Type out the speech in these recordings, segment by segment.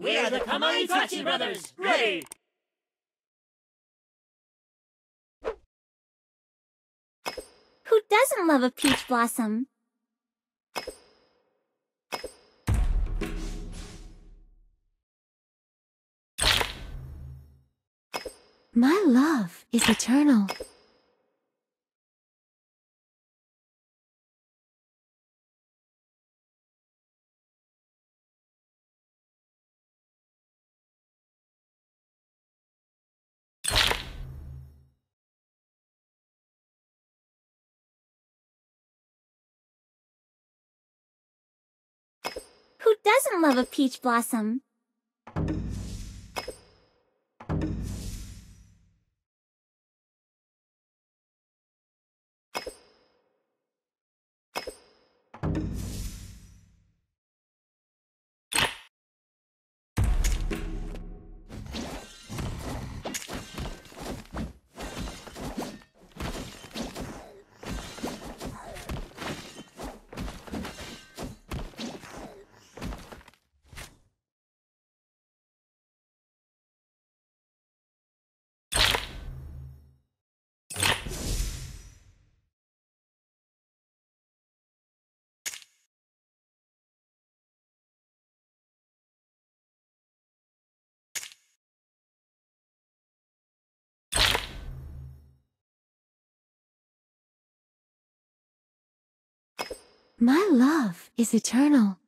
We are the Kamaitachi brothers! Ready! Who doesn't love a peach blossom? My love is eternal. Doesn't love a peach blossom? My love is eternal.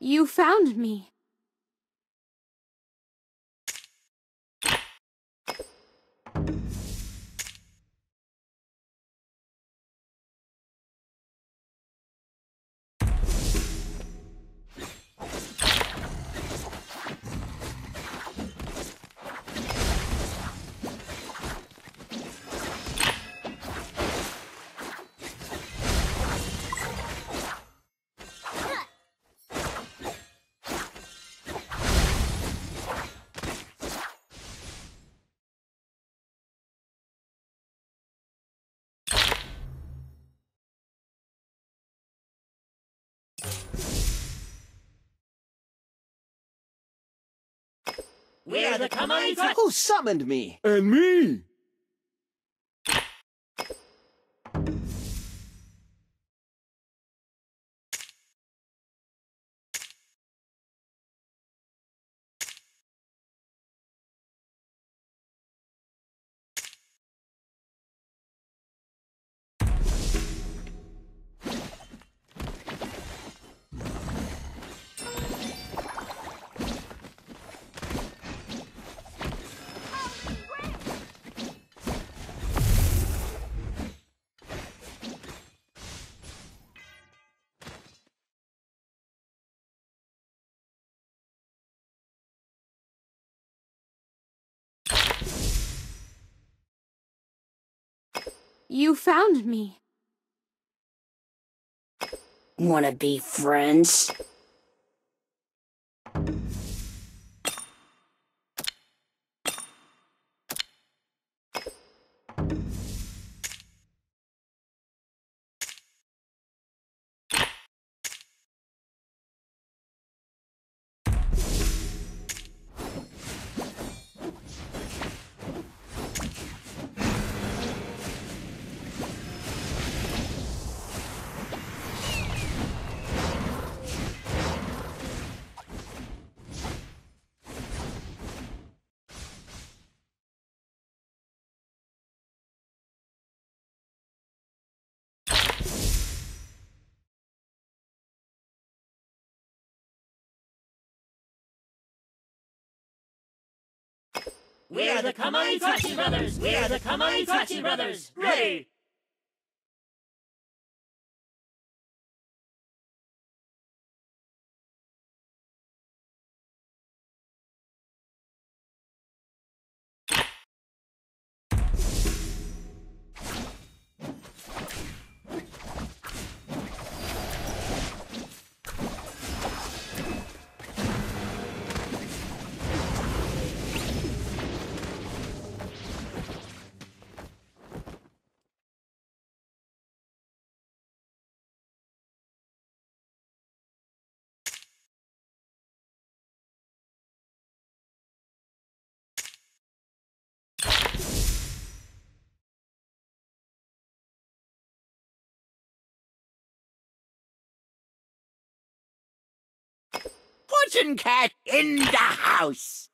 You found me. We are the Kamaitachi! Who summoned me? And me! You found me. Wanna be friends? We are the Kamaitachi brothers. We are the Kamaitachi brothers. Ready. Fortune Cat in the house.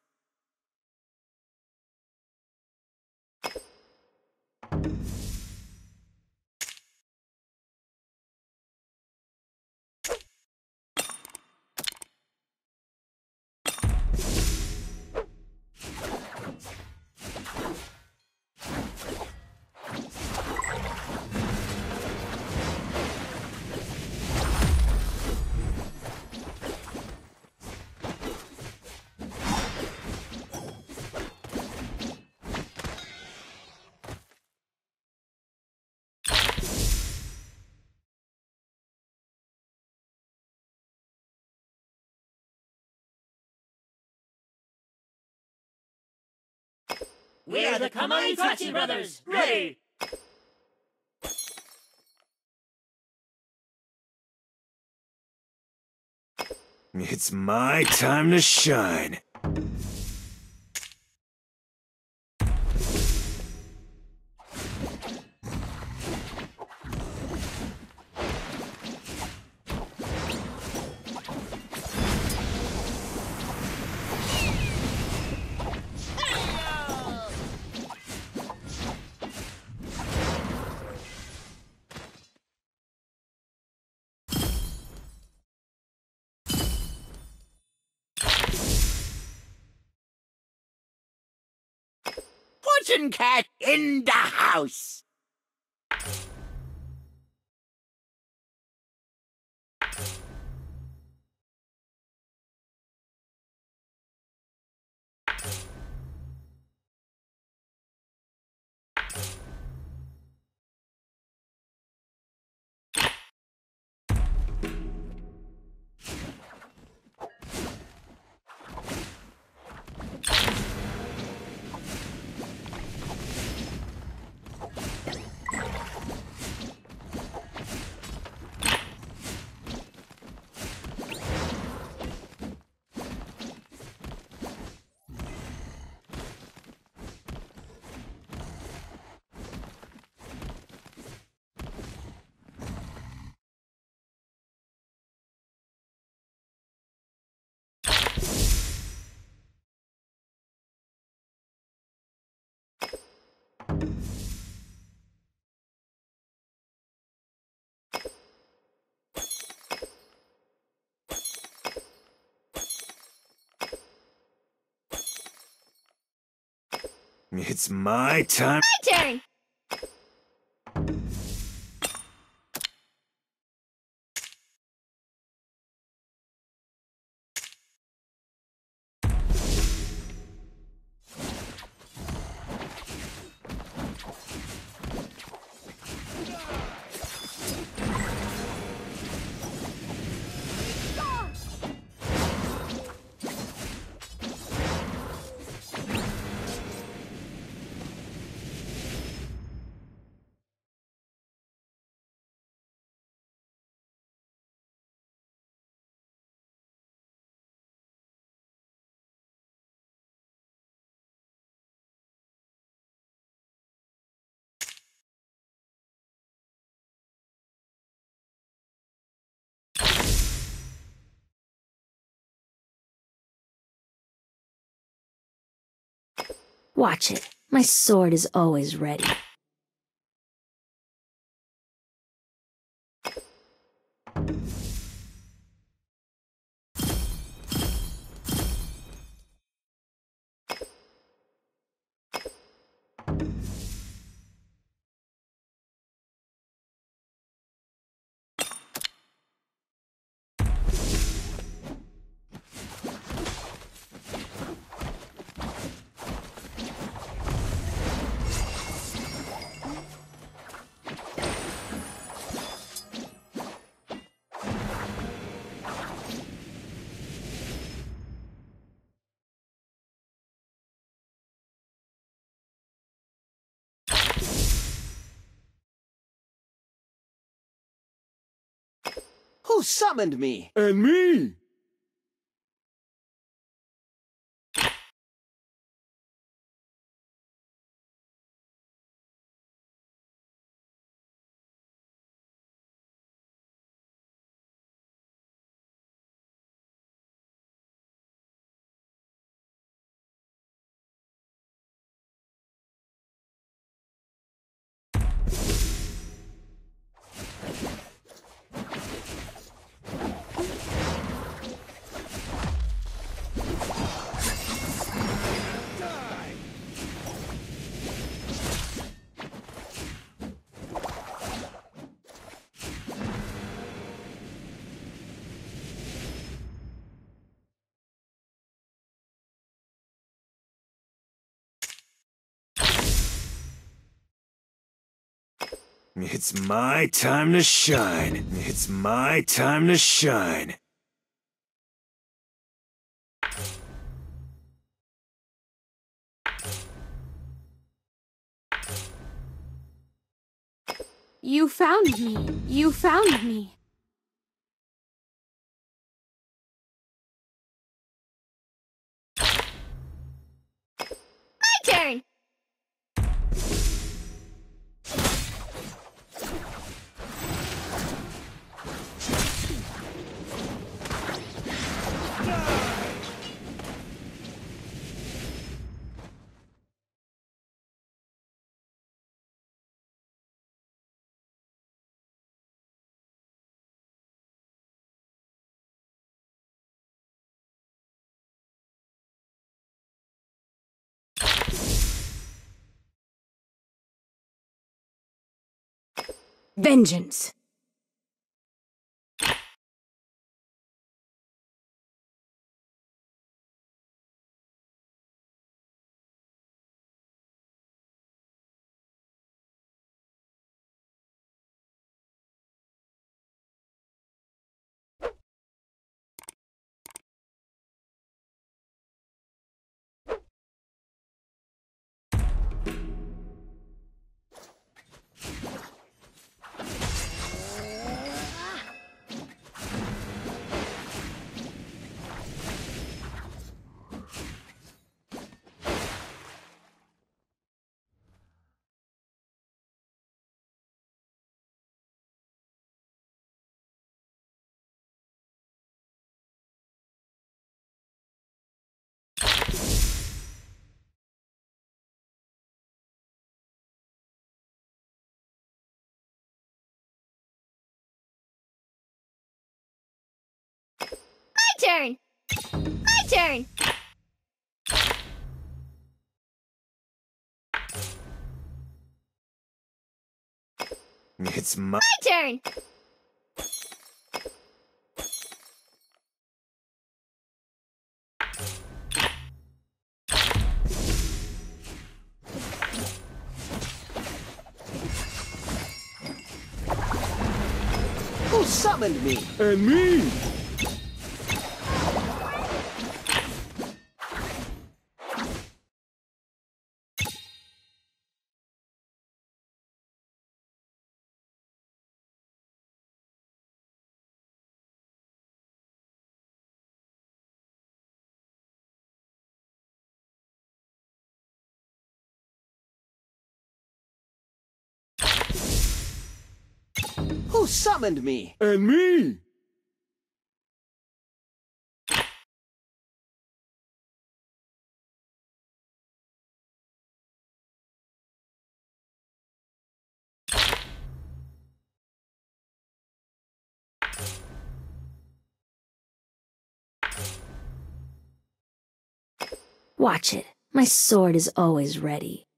We are the Kamaitachi brothers. Ready. It's my time to shine. Fortune Cat in the house. It's my time. My turn! Watch it. My sword is always ready. Summoned me? And me! It's my time to shine. It's my time to shine. You found me. You found me. Vengeance. Turn! My turn! It's my. My turn! Who summoned me? And me! Who summoned me? And me! Watch it. My sword is always ready.